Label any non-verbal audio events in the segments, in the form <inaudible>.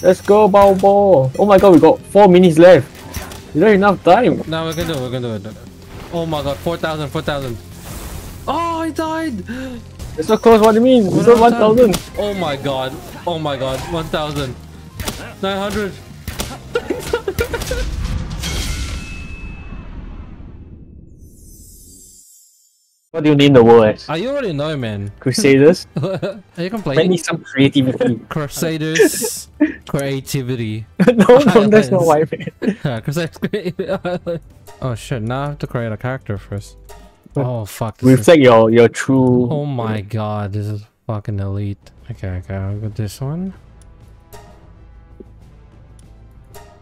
Let's go, Bao Oh my god, we got four minutes left. We don't have enough time. No, we're gonna do it. We're gonna do it. Oh my god, 4,000, 4,000. Oh, I died. It's so close. What do you mean? It's not 1,000. Oh my god. Oh my god. 1,000. 900. <laughs> What do you name the world? Ah, you already know, man. Crusaders? <laughs> Are you complaining? complaining? need some creativity. Crusaders creativity. <laughs> no, no, that's <laughs> not why, man. <laughs> Yeah, Crusaders creativity. oh shit, now I have to create a character first. Oh fuck. This is... Reflect your, your true... Oh my god, this is fucking elite. Okay, okay, I'll go this one.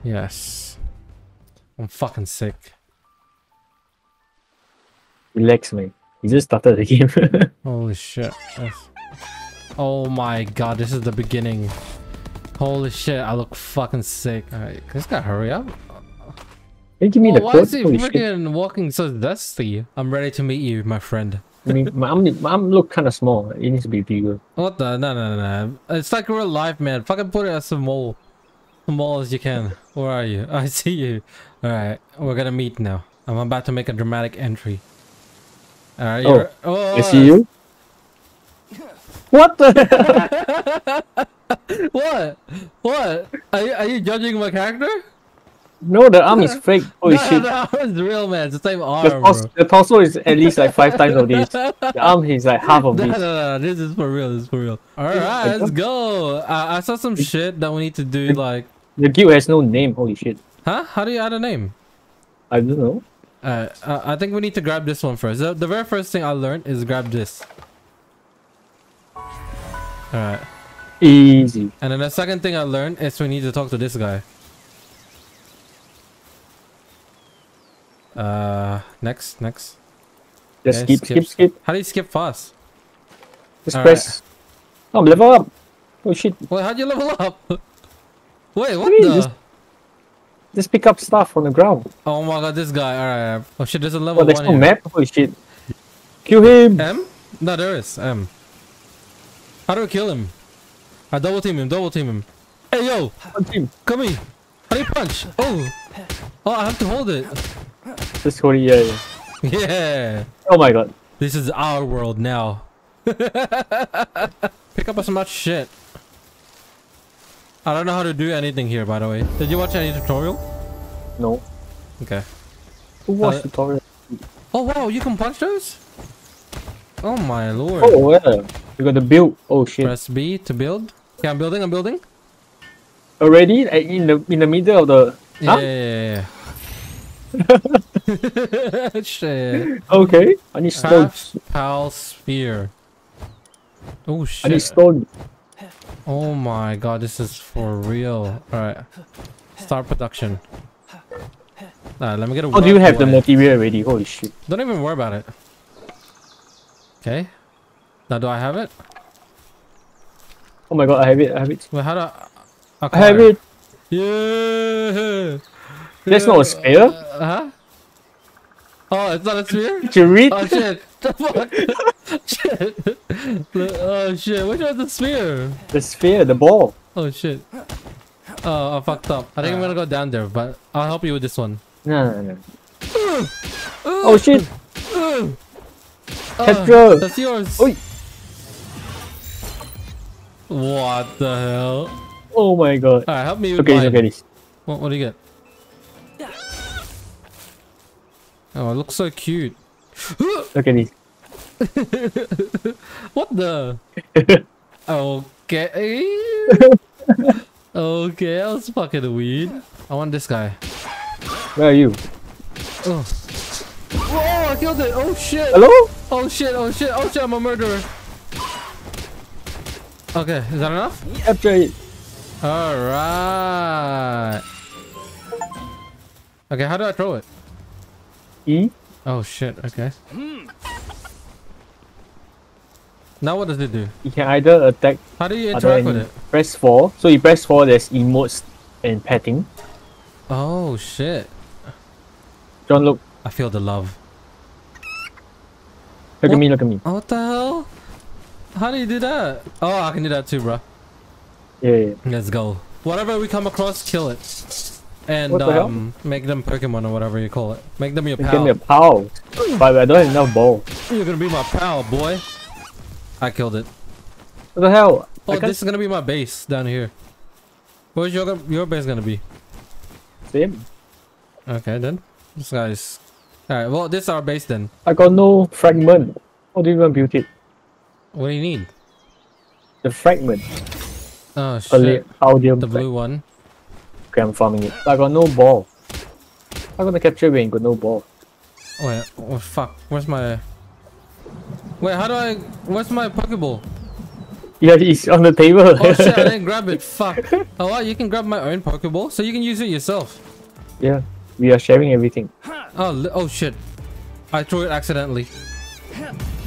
Yes. I'm fucking sick. Relax, man. You just started the game. Holy shit. That's... Oh my god, this is the beginning. Holy shit, I look fucking sick. Alright, this guy hurry up. You give me Oh, the why is he Holy shit. freaking walking so dusty? I'm ready to meet you, my friend. I mean, my arm, my arm look kind of small. It needs to be bigger. What the? No, no, no, no. It's like real life, man. Fucking put it as small. Small as you can. Where are you? <laughs> I see you. Alright, we're gonna meet now. I'm about to make a dramatic entry. Alright, Oh, you're... Oh, I see you. Oh, What the? <laughs> <laughs> What? What? Are you, are you judging my character? no, the arm is fake. <laughs> Holy no, shit. no, it's real, man. It's the same The, arm, torso, bro. the torso is at least like five times of this. The arm is like half of No, no, this. no, this is for real. This is for real. All right, let's go. I, I saw some shit that we need to do. Like, The guild has no name. Holy shit. huh? How do you add a name? I don't know. Uh, uh, I think we need to grab this one first. The, the very first thing I learned is grab this. Alright. Easy. And then the second thing I learned is we need to talk to this guy. Uh, next, next. Just Okay, skip, skip, skip. How do you skip fast? Just Alright. press. Oh, level up. Oh shit. Wait, how'd you level up? <laughs> Wait, what do you mean, the? just- Just pick up stuff on the ground. Oh my god, this guy. Alright. Oh shit, there's a level Oh, there's one no here. map. Holy shit. Kill him. M? No, there is. M. How do I kill him? I double team him, double team him. Hey yo, him. come here. How do you punch? Oh. Oh, I have to hold it. This it. Yeah, yeah. Yeah. Oh my god. This is our world now. <laughs> Pick up as much shit. I don't know how to do anything here, by the way. Did you watch any tutorial? No. Okay. Who watched Uh, tutorial? Oh wow, you can punch those? Oh my lord. Oh, yeah. You got the build. Oh shit. Press B to build. Okay, I'm building, I'm building. Already Like, in the in the middle of the. Yeah, Huh? yeah, yeah, yeah. <laughs> Shit. Okay. I need stone. Half pal sphere. Oh shit. I need stone. Oh my god, this is for real. Alright. Start production. Nah, let me get a Oh, do you have the material already? Holy shit. Don't even worry about it. Okay. Now do I have it? Oh my god, I have it. I have it. Wait, how do I... I have it. Yeah. That's not a sphere. Uh, huh? Oh, it's not a sphere? Did you read? Oh shit! The <laughs> fuck? shit! Oh shit! Which one's the sphere? The sphere, the ball. Oh shit! Oh, I fucked up. I think I'm gonna go down there, but I'll help you with this one. No, no, no. Oh shit. Uh, Capture. that's yours. Oi. What the hell? Oh my god. Alright, help me with Okay, mine. this. What, what do you get? Oh, it looks so cute. Look at this. What the? <laughs> okay. <laughs> okay, that was fucking weird. I want this guy. Where are you? Oh. Oh, I killed it. Oh shit. Hello? Oh shit. Oh shit. Oh shit. I'm a murderer. Okay, is that enough? Capture it. All right. Okay, how do I throw it? E. Oh shit. Okay. Now what does it do? You can either attack How do you interact with it? Press 4. So you press 4, there's emotes and petting. Oh shit. John, look. I feel the love. Look What? at me, look at me. Oh, what the hell? How do you do that? Oh, I can do that too, bro. Yeah, yeah. Let's go. Whatever we come across, kill it. And What the hell? um, make them Pokemon or whatever you call it. Make them your You give me a pal. But I don't have enough ball. You're gonna be my pal, boy. I killed it. What the hell? Oh, I this is gonna be my base down here. Where's your your base gonna be? same. Okay, then. This guy's. Alright, well, this is our base then. I got no fragment. How do you even build it? What do you need? The fragment. Oh, shit. audio. The blue one. Okay, I'm farming it. I got no ball. I'm gonna capture when you got no ball. Wait, oh, fuck. Where's my. Wait, how do I. Where's my Pokeball? Yeah, it's on the table. Oh shit, I didn't <laughs> grab it. Fuck. Oh, wow, you can grab my own Pokeball, so you can use it yourself. yeah, we are sharing everything. Oh, oh shit. I threw it accidentally.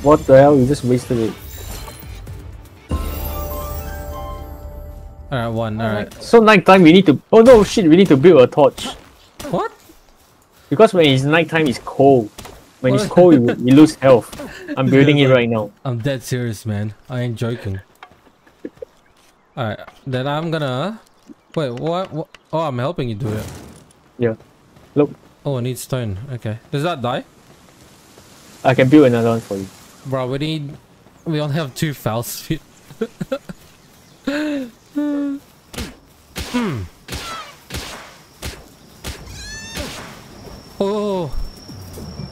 What the hell? You just wasted it. Alright, one. Alright. So nighttime we need to. Oh no, shit! We need to build a torch What? because when it's nighttime it's cold. When it's cold, you, <laughs> you lose health. I'm building it right now. I'm dead serious, man. I ain't joking. Alright, then I'm gonna. Wait, what, what? Oh, I'm helping you do it. Yeah. Look, Oh, I need stone. Okay. Does that die? I can build another one for you. Bro, we need. We only have two fouls. Hmm. Oh,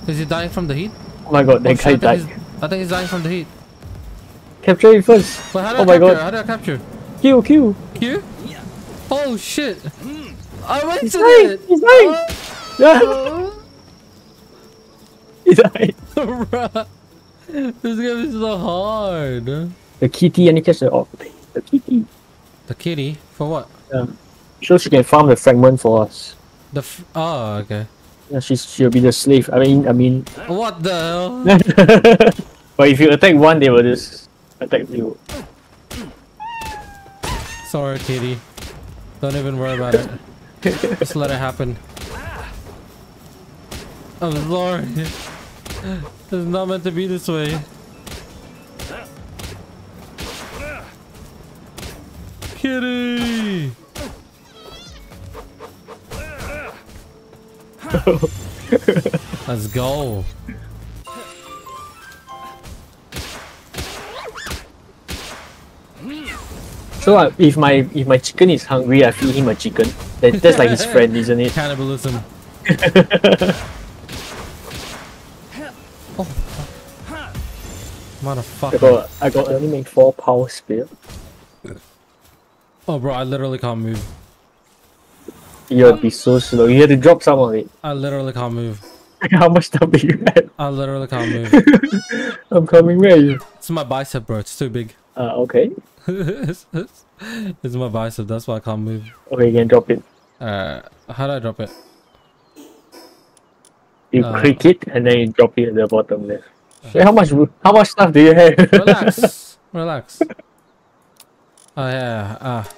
is he dying from the heat? Oh my god, Oh, that shit, guy I, think died. he's, I think he's dying from the heat. Capture it first. But how do Oh I my capture? God. How do I capture? Kill, kill. Q? Yeah. Oh shit! I went He's to dying. it. He's dying. Yeah, Oh. He died. Bruh. this game is so hard. The kitty and he catch the oh, the kitty. The kitty for what? Yeah. So she can farm the fragment for us. The f oh okay. Yeah, she's she'll be the slave. I mean, I mean. What the hell? <laughs> but if you attack one, they will just attack you. Sorry, kitty. Don't even worry about it. Just let it happen. I'm sorry. It's not meant to be this way. Kitty! <laughs> Let's go. So uh, if my if my chicken is hungry, I feed him a chicken. That, that's like his <laughs> friend, isn't it? Cannibalism. <laughs> Motherfucker. got I got only make four pal sphere. Oh, bro, I literally can't move. You'll be so slow. You have to drop some of it. I literally can't move. <laughs> How much do you have? I literally can't move. <laughs> I'm coming. Where you? it's my bicep, bro. It's too big. Uh, okay. it's, <laughs> it's- it's my bicep. That's why I can't move. Okay, you can drop it. Uh, how do I drop it? You Uh, click it and then you drop it at the bottom left. How much how much stuff do you have? Relax. <laughs> Relax. Oh, yeah. Ah.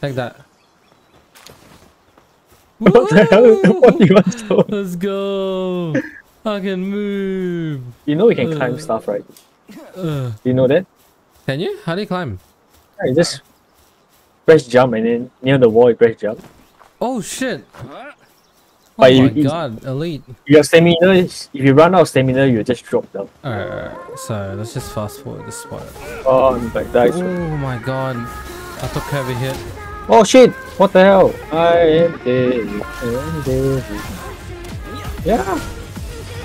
Take that. what the hell? What do you want to? Let's go. I can move. You know we can climb Uh. stuff, right? Uh, You know that? can you? How do you climb? Yeah, you just press jump and then near the wall you press jump. Oh shit! Oh But my you- you- god, elite. Your stamina is if you run out of stamina you just drop down. Alright, so let's just fast forward this part. Oh I'm like dice. Oh my god. I took heavy hit. Oh shit! What the hell? I am dead. I am dead. Yeah.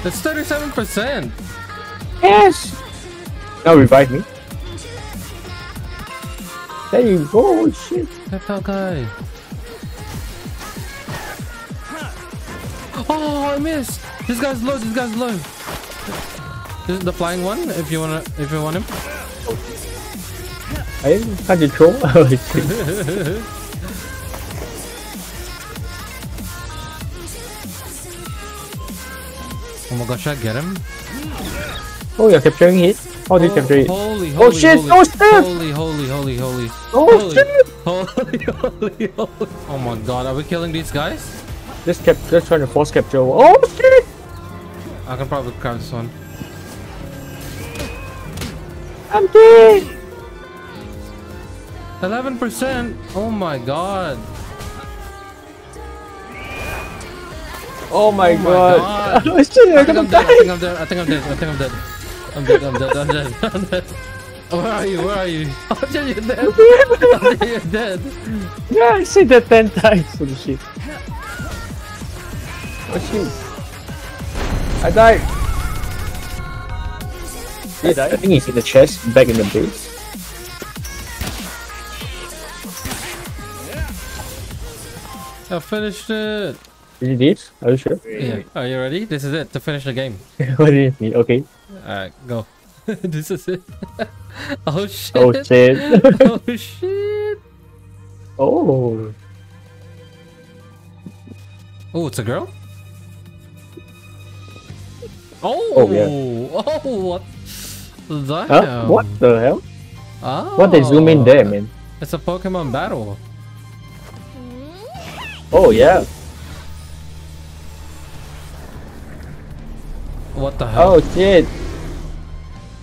That's 37%! Yes. Now revive me. There you go. Oh, shit. That that guy. Oh, I missed! This guy's low, this guy's low. This is the flying one, if you wanna, if you want him. I can't you throw? <laughs> Oh. Oh my gosh, I get him? oh, you're capturing it. How do you capture it? Holy, oh, holy, Oh, shit, holy, oh, shit! Holy, holy, holy, holy. Oh holy, shit! Holy, <laughs> holy, holy. Oh my god, are we killing these guys? Just cap. Just trying to force capture. Oh shit! I can probably grab this one. I'm dead. 11%? Oh my god. Oh my Oh my god. God. <laughs> oh shit, I I'm think gonna I'm dead. I think I'm dead. I think I'm dead. I think I'm dead. I'm dead. I'm dead. I'm dead. <laughs> I'm dead. Oh, where are you? Where are you? <laughs> Oh shit, you're dead. Oh, you're dead. yeah, I said that 10 times. Holy shit. Oh shit. I died. He died? I think he's in the chest, back in the base. I finished it. Did you did? Are you sure? Yeah. Are you ready? This is it to finish the game. <laughs> what do you mean? Okay. Alright, go. <laughs> this is it. <laughs> oh shit. Oh shit. oh shit. oh. Oh, it's a girl? Oh, Oh, yeah. oh, what? Damn. Huh? What the hell? Oh, What they zoom in there, man? It's a Pokemon battle. Oh yeah. What the hell? Oh shit.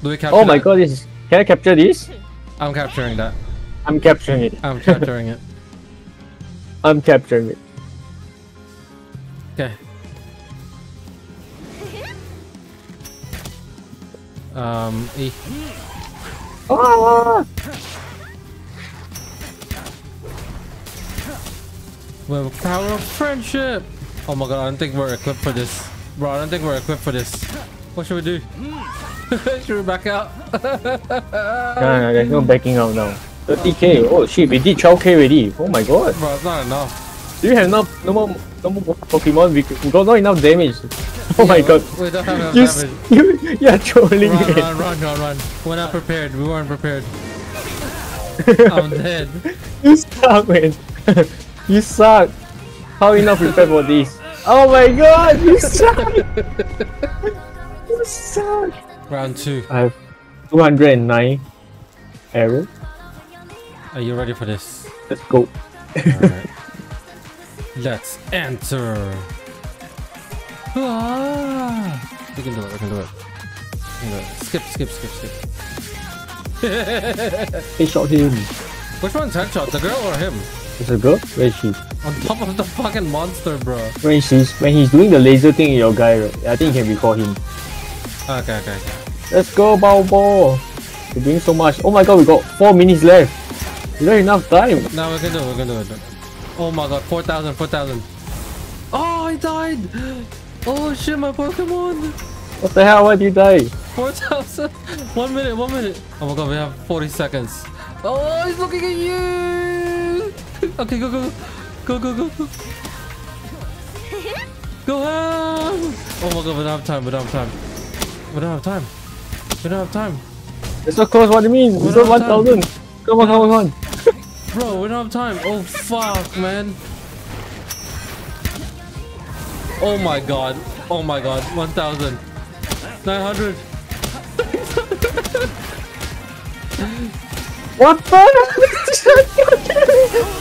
Do we capture Oh my that? god, this is... Can I capture this? I'm capturing that. I'm capturing it. I'm capturing it. <laughs> I'm capturing it. Okay. Um, E. Ah! Well, power of friendship. Oh my god, I don't think we're equipped for this. Bro, I don't think we're equipped for this. What should we do? <laughs> should we back out? <laughs> No, no, there's no backing out now. 30k. Oh shit, we did 12k already. Oh my god. Bro, it's not enough. Do you have no, no more no more Pokemon? We, we got not enough damage. Oh my god. We, don't have You, damage. <laughs> you, you're trolling Run, it. run, run, run, run. We're not prepared. We weren't prepared. <laughs> I'm dead. You suck, man. <laughs> you suck. How are you not prepared for this? Oh my god, you suck. you suck. Round two. I have 209 arrow. Are you ready for this? Let's go. Alright. Let's enter. Ah. We can do it. We can do it. We can do it. Skip, skip, skip, skip. He shot him. Which one's headshot? The girl or him? It's a girl? Where is she? On top of the fucking monster, bro. When she's when he's doing the laser thing in your guy, right? I think you can recall him. Okay, okay, okay. Let's go, Bao Bo. We're doing so much. Oh my god, we got four minutes left. We don't have enough time. Now we can do it. We can do it. Oh my god, 4,000, 4,000. Oh, I died. Oh shit, my Pokemon. What the hell? Why did you die? 4,000. One minute, one minute. Oh my god, we have 40 seconds. Oh, he's looking at you. Okay, go, go, go, go, go, go. Go on. Oh my god, we don't have time. We don't have time. We don't have time. We don't have time. It's so close. What do you mean? It's don't not have time. 1,000. Come on, come on, come on. Bro, we don't have time. Oh fuck, man. Oh my god. Oh my god. 1,000. 900. What the? <laughs> <laughs>